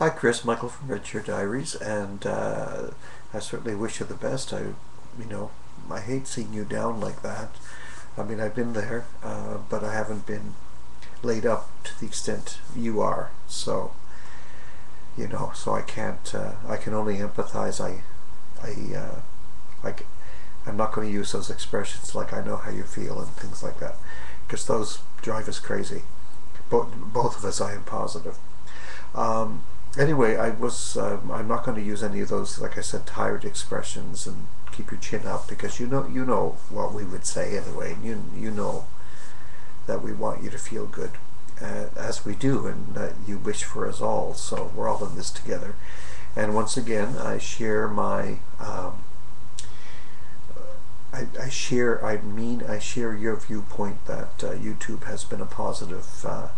Hi, Chris. Michael from Red Chair Diaries, and uh, I certainly wish you the best. I, you know, I hate seeing you down like that. I mean, I've been there, uh, but I haven't been laid up to the extent you are. So, you know, so I can't. Uh, I can only empathize. I, I, uh, I, I'm not going to use those expressions like I know how you feel and things like that, because those drive us crazy. Both, both of us, I am positive. Um, anyway, I was. Um, I'm not going to use any of those, like I said, tired expressions and keep your chin up because you know you know what we would say anyway. And you you know that we want you to feel good, uh, as we do, and that you wish for us all. So we're all in this together. And once again, I share my. Um, I, I, share, I mean, I share your viewpoint that uh, YouTube has been a positive uh,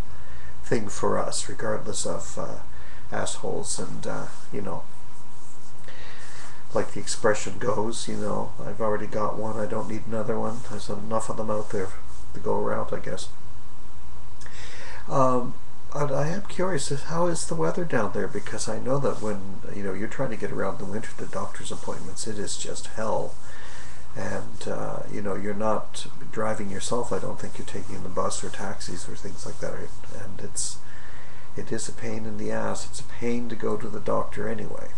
thing for us, regardless of uh, assholes and uh, you know like the expression goes you know I've already got one I don't need another one. There's enough of them out there to go around I guess. Um, I am curious how is the weather down there? Because I know that when you know you're trying to get around the winter to doctor's appointments it is just hell. And uh, you know you're not driving yourself I don't think you're taking the bus or taxis or things like that and it's it is a pain in the ass. It's a pain to go to the doctor anyway.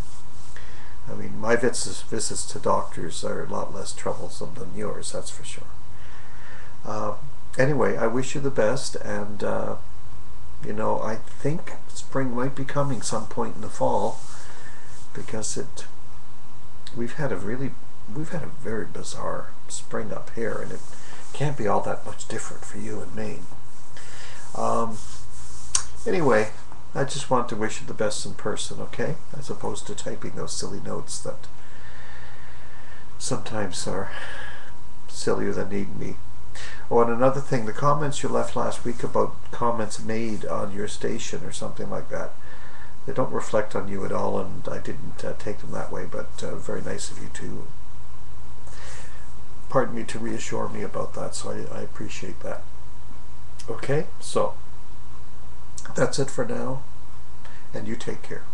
I mean, my visits, visits to doctors are a lot less troublesome than yours, that's for sure. Uh, anyway, I wish you the best, and uh, you know, I think spring might be coming some point in the fall because it. We've had a really, we've had a very bizarre spring up here, and it can't be all that much different for you in Maine. Um, Anyway, I just want to wish you the best in person, okay? As opposed to typing those silly notes that sometimes are sillier than need be. Oh, and another thing, the comments you left last week about comments made on your station or something like that, they don't reflect on you at all, and I didn't uh, take them that way, but uh, very nice of you to, pardon me, to reassure me about that, so I, I appreciate that. Okay, so that's it for now, and you take care.